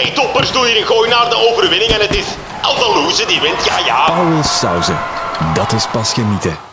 Twee toppers doe hier een gooi naar de overwinning en het is Andalouse die wint, ja ja. Paul Sauze, Dat is pas genieten.